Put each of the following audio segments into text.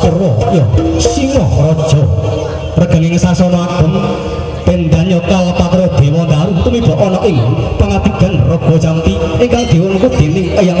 kero ya singa raja. Regening sasana agung pendanya kalpatra dewa daru tumiba ana ing pangatigan raga jampi ingkang diwungku dening eyang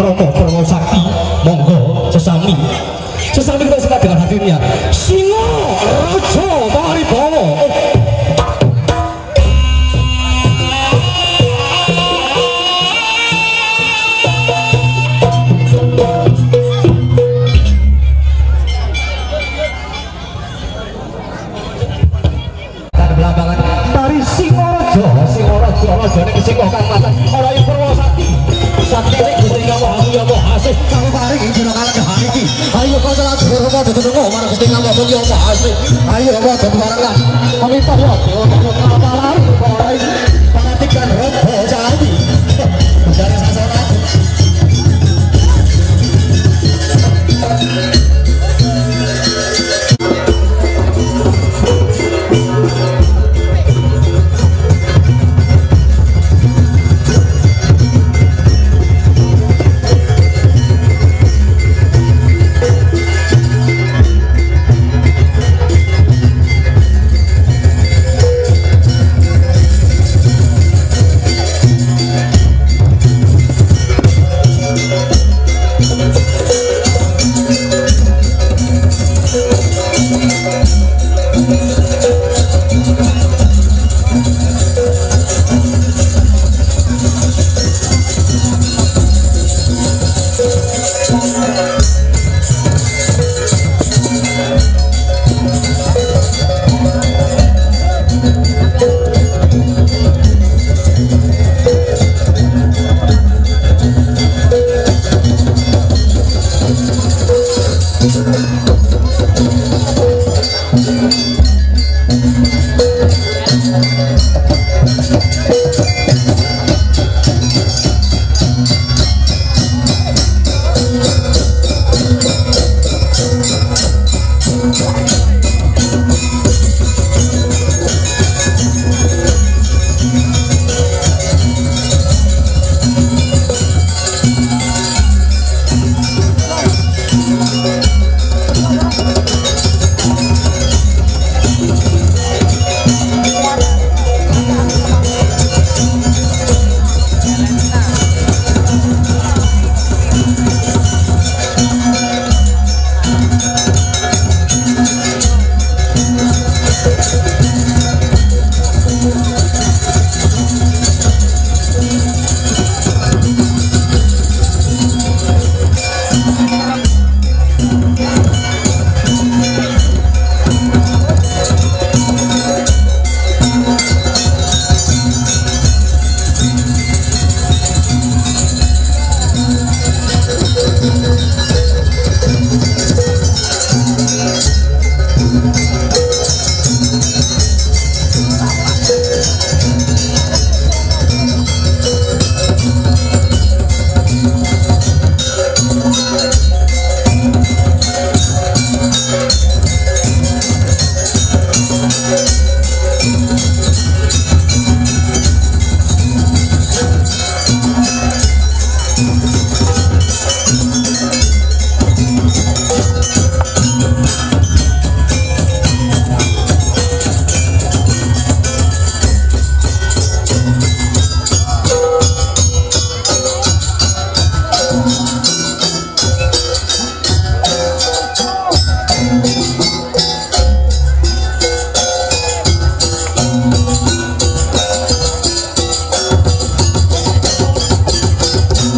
都叫我绑上去，哎呀，我怎么了？他们要不要给我弄他妈？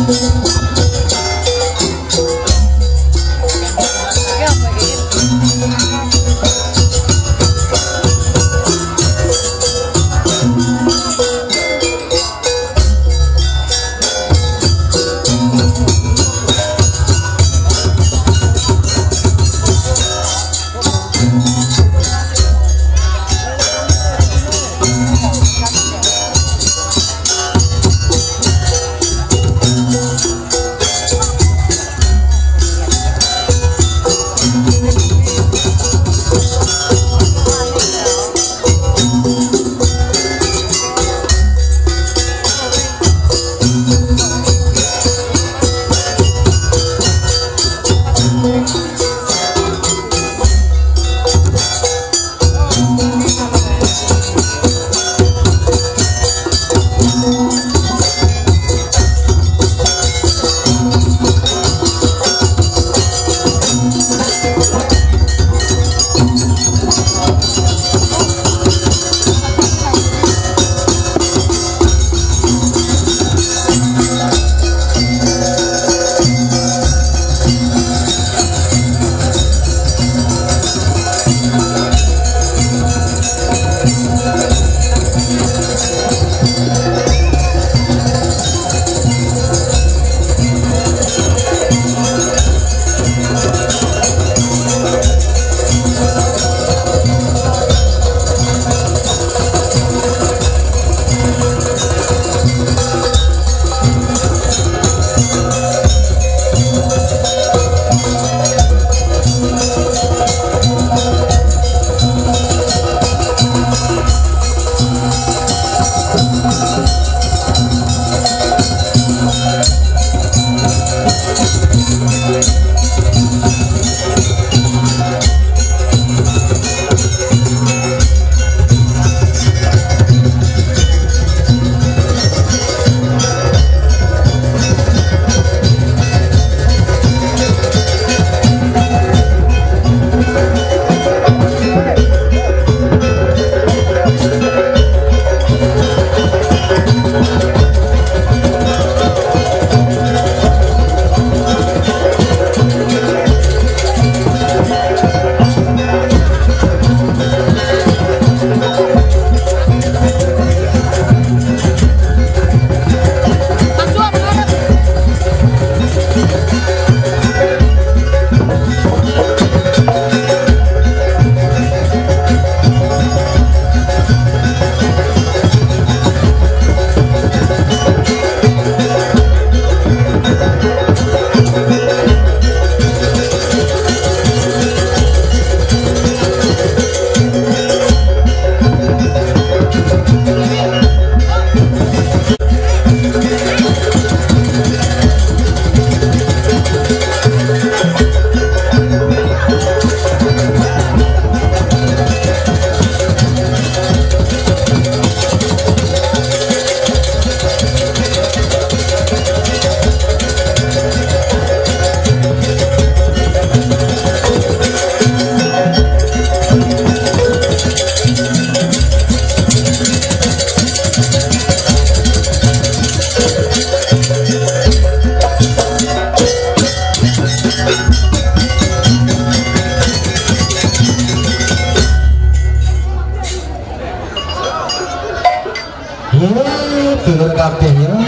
Música turun kabeh ya